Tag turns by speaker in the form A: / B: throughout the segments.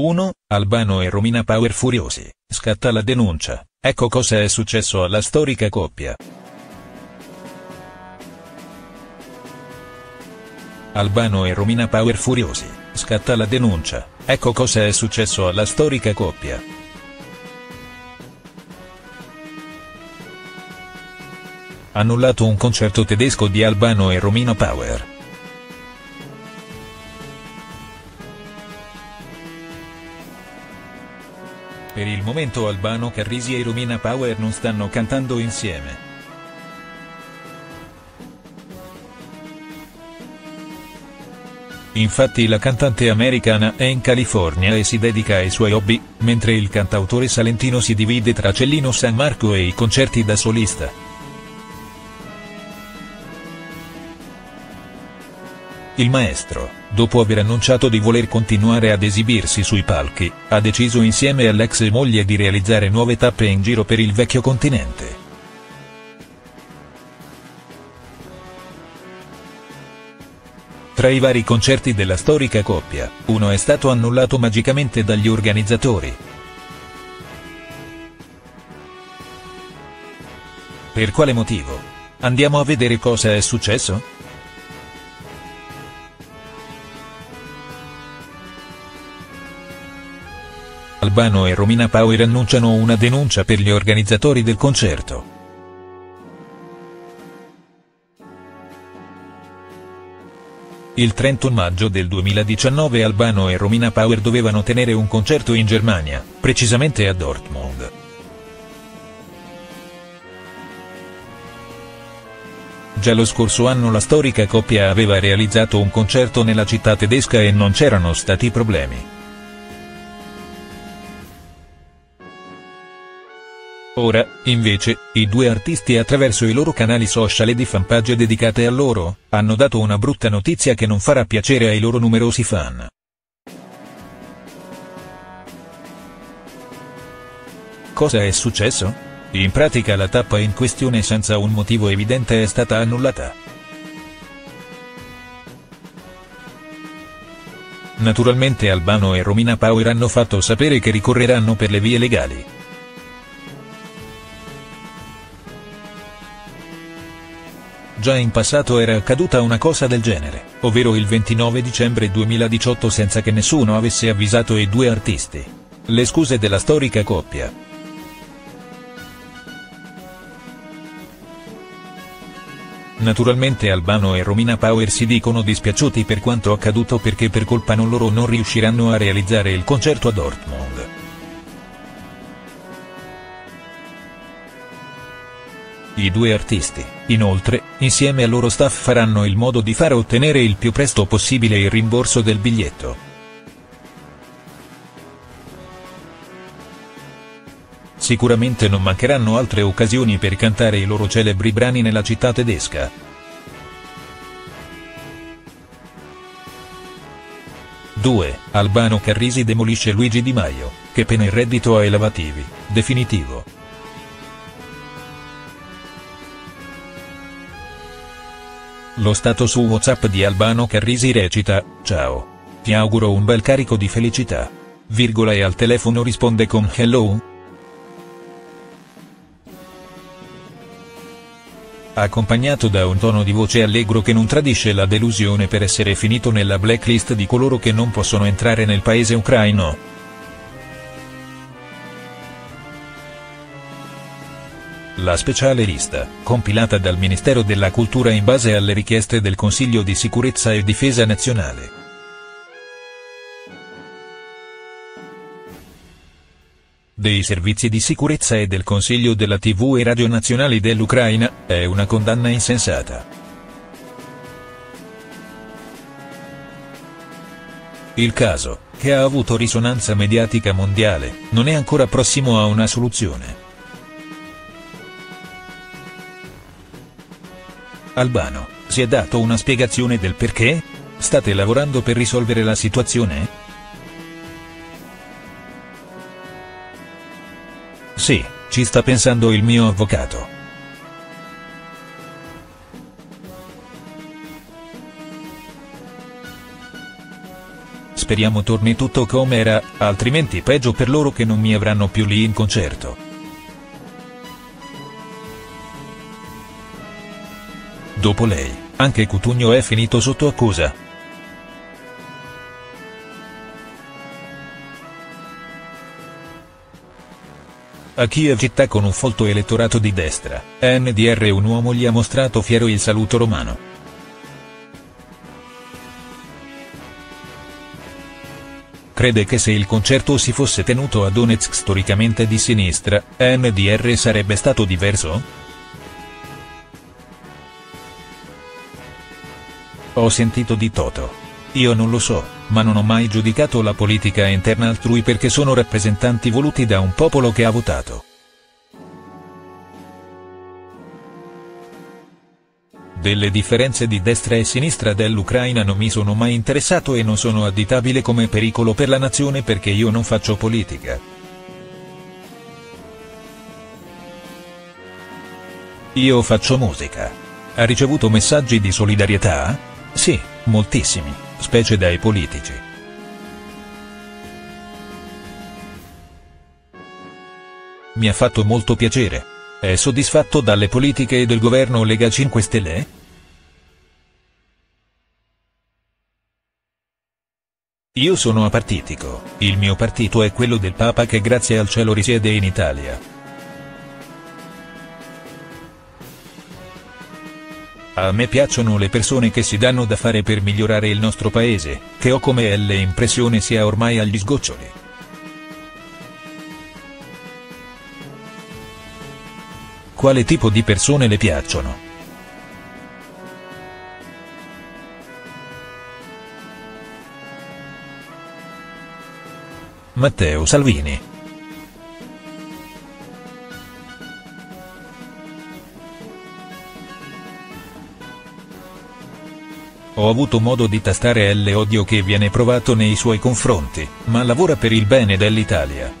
A: 1. Albano e Romina Power furiosi, scatta la denuncia, ecco cosa è successo alla storica coppia. Albano e Romina Power furiosi, scatta la denuncia, ecco cosa è successo alla storica coppia. Annullato un concerto tedesco di Albano e Romina Power. Per il momento Albano Carrisi e Romina Power non stanno cantando insieme. Infatti la cantante americana è in California e si dedica ai suoi hobby, mentre il cantautore salentino si divide tra Cellino San Marco e i concerti da solista. Il maestro, dopo aver annunciato di voler continuare ad esibirsi sui palchi, ha deciso insieme all'ex moglie di realizzare nuove tappe in giro per il vecchio continente. Tra i vari concerti della storica coppia, uno è stato annullato magicamente dagli organizzatori. Per quale motivo? Andiamo a vedere cosa è successo? Albano e Romina Power annunciano una denuncia per gli organizzatori del concerto. Il 31 maggio del 2019 Albano e Romina Power dovevano tenere un concerto in Germania, precisamente a Dortmund. Già lo scorso anno la storica coppia aveva realizzato un concerto nella città tedesca e non c'erano stati problemi. Ora, invece, i due artisti attraverso i loro canali social e di fanpage dedicate a loro, hanno dato una brutta notizia che non farà piacere ai loro numerosi fan. Cosa è successo? In pratica la tappa in questione senza un motivo evidente è stata annullata. Naturalmente Albano e Romina Power hanno fatto sapere che ricorreranno per le vie legali. Già in passato era accaduta una cosa del genere, ovvero il 29 dicembre 2018 senza che nessuno avesse avvisato i due artisti. Le scuse della storica coppia. Naturalmente Albano e Romina Power si dicono dispiaciuti per quanto accaduto perché per colpa non loro non riusciranno a realizzare il concerto a Dortmund. I due artisti, inoltre, insieme al loro staff faranno il modo di far ottenere il più presto possibile il rimborso del biglietto. Sicuramente non mancheranno altre occasioni per cantare i loro celebri brani nella città tedesca. 2. Albano Carrisi demolisce Luigi Di Maio, che pena il reddito ai lavativi, definitivo. Lo stato su Whatsapp di Albano Carrisi recita, Ciao. Ti auguro un bel carico di felicità. Virgola e al telefono risponde con Hello? Accompagnato da un tono di voce allegro che non tradisce la delusione per essere finito nella blacklist di coloro che non possono entrare nel paese ucraino. La speciale lista, compilata dal Ministero della Cultura in base alle richieste del Consiglio di Sicurezza e Difesa Nazionale. dei servizi di sicurezza e del Consiglio della TV e Radio Nazionali dell'Ucraina, è una condanna insensata. Il caso, che ha avuto risonanza mediatica mondiale, non è ancora prossimo a una soluzione. Albano, si è dato una spiegazione del perché? State lavorando per risolvere la situazione? Sì, ci sta pensando il mio avvocato. speriamo torni tutto come era, altrimenti peggio per loro che non mi avranno più lì in concerto. Dopo lei, anche Cutugno è finito sotto accusa. A Kiev città con un folto elettorato di destra, NDR un uomo gli ha mostrato fiero il saluto romano. crede che se il concerto si fosse tenuto a Donetsk storicamente di sinistra, NDR sarebbe stato diverso? Ho sentito di Toto. Io non lo so, ma non ho mai giudicato la politica interna altrui perché sono rappresentanti voluti da un popolo che ha votato. Delle differenze di destra e sinistra dell'Ucraina non mi sono mai interessato e non sono additabile come pericolo per la nazione perché io non faccio politica. Io faccio musica. Ha ricevuto messaggi di solidarietà? Sì, moltissimi, specie dai politici. Mi ha fatto molto piacere. È soddisfatto dalle politiche del governo Lega 5 Stelle? Io sono apartitico, il mio partito è quello del Papa che grazie al cielo risiede in Italia. A me piacciono le persone che si danno da fare per migliorare il nostro paese, che ho come l'impressione sia ormai agli sgoccioli. Quale tipo di persone le piacciono? Matteo Salvini Ho avuto modo di tastare l'odio che viene provato nei suoi confronti, ma lavora per il bene dell'Italia.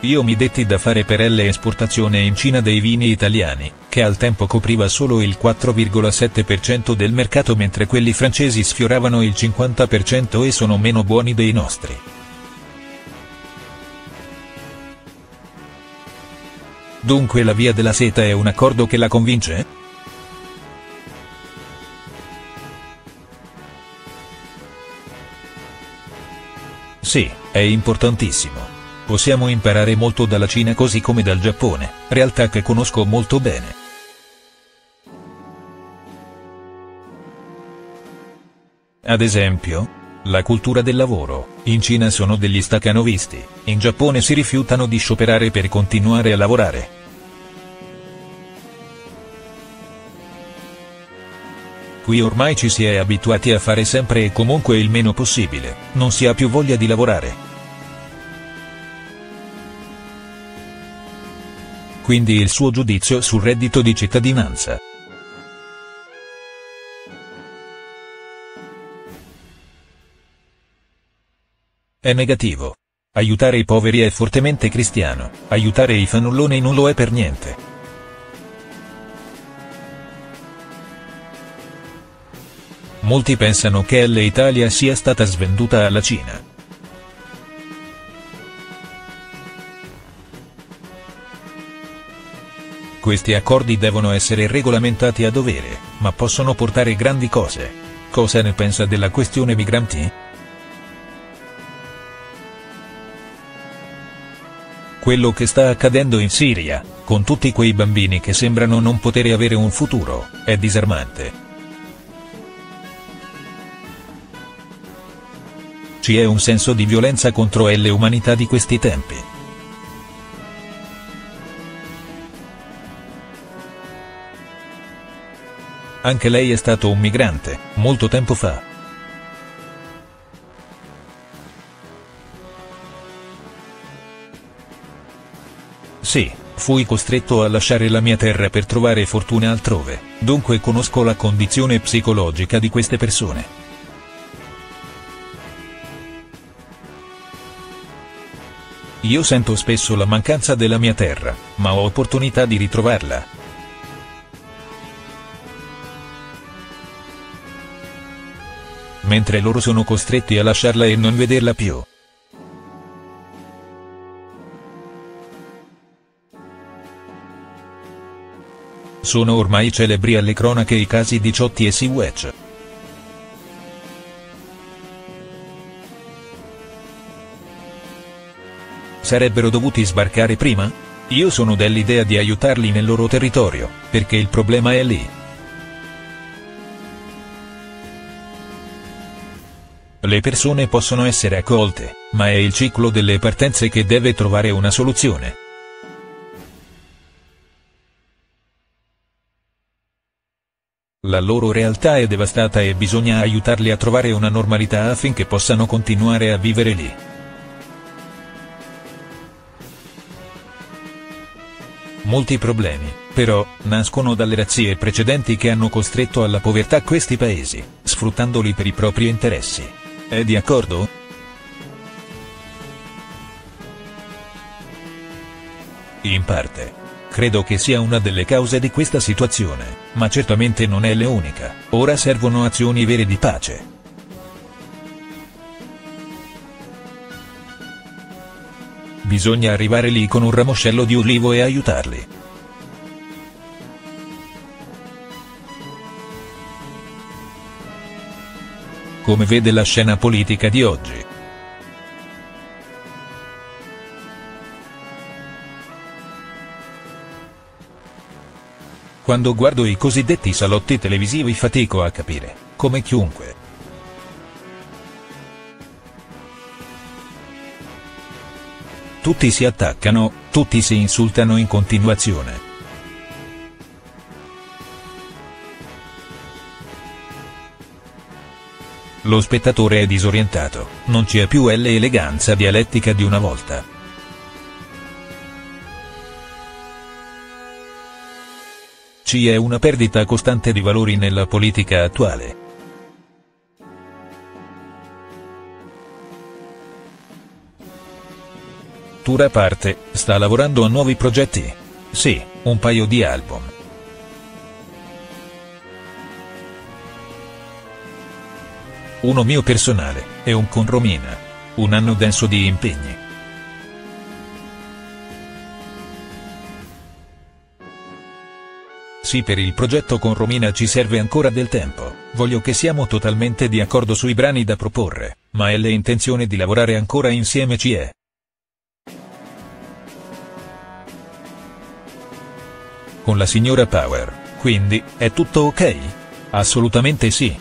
A: Io mi detti da fare per l'esportazione in Cina dei vini italiani, che al tempo copriva solo il 4,7% del mercato mentre quelli francesi sfioravano il 50% e sono meno buoni dei nostri. Dunque la via della seta è un accordo che la convince? Sì, è importantissimo. Possiamo imparare molto dalla Cina così come dal Giappone, realtà che conosco molto bene. Ad esempio, la cultura del lavoro, in Cina sono degli stacanovisti, in Giappone si rifiutano di scioperare per continuare a lavorare. Qui ormai ci si è abituati a fare sempre e comunque il meno possibile, non si ha più voglia di lavorare. quindi il suo giudizio sul reddito di cittadinanza. È negativo. Aiutare i poveri è fortemente cristiano, aiutare i fannulloni non lo è per niente. Molti pensano che l'Italia sia stata svenduta alla Cina. Questi accordi devono essere regolamentati a dovere, ma possono portare grandi cose. Cosa ne pensa della questione migranti? Quello che sta accadendo in Siria, con tutti quei bambini che sembrano non poter avere un futuro, è disarmante. Ci è un senso di violenza contro l'umanità di questi tempi. Anche lei è stato un migrante, molto tempo fa. Sì, fui costretto a lasciare la mia terra per trovare fortuna altrove, dunque conosco la condizione psicologica di queste persone. Io sento spesso la mancanza della mia terra, ma ho opportunità di ritrovarla. mentre loro sono costretti a lasciarla e non vederla più. Sono ormai celebri alle cronache i casi di Ciotti e Siwec. Sarebbero dovuti sbarcare prima? Io sono dell'idea di aiutarli nel loro territorio, perché il problema è lì. Le persone possono essere accolte, ma è il ciclo delle partenze che deve trovare una soluzione. La loro realtà è devastata e bisogna aiutarli a trovare una normalità affinché possano continuare a vivere lì. Molti problemi, però, nascono dalle razzie precedenti che hanno costretto alla povertà questi paesi, sfruttandoli per i propri interessi. È di accordo? In parte. Credo che sia una delle cause di questa situazione, ma certamente non è l'unica. Ora servono azioni vere di pace. Bisogna arrivare lì con un ramoscello di ulivo e aiutarli. Come vede la scena politica di oggi? Quando guardo i cosiddetti salotti televisivi fatico a capire, come chiunque. Tutti si attaccano, tutti si insultano in continuazione. Lo spettatore è disorientato, non c'è più l'eleganza dialettica di una volta. Ci è una perdita costante di valori nella politica attuale. Tura parte, sta lavorando a nuovi progetti? Sì, un paio di album. Uno mio personale, e un con Romina. Un anno denso di impegni. Sì per il progetto con Romina ci serve ancora del tempo, voglio che siamo totalmente di accordo sui brani da proporre, ma è l'intenzione di lavorare ancora insieme ci è. Con la signora Power, quindi, è tutto ok? Assolutamente sì.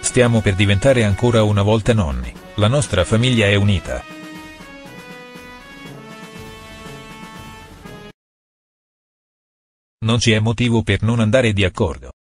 A: Stiamo per diventare ancora una volta nonni, la nostra famiglia è unita. Non c'è motivo per non andare di accordo.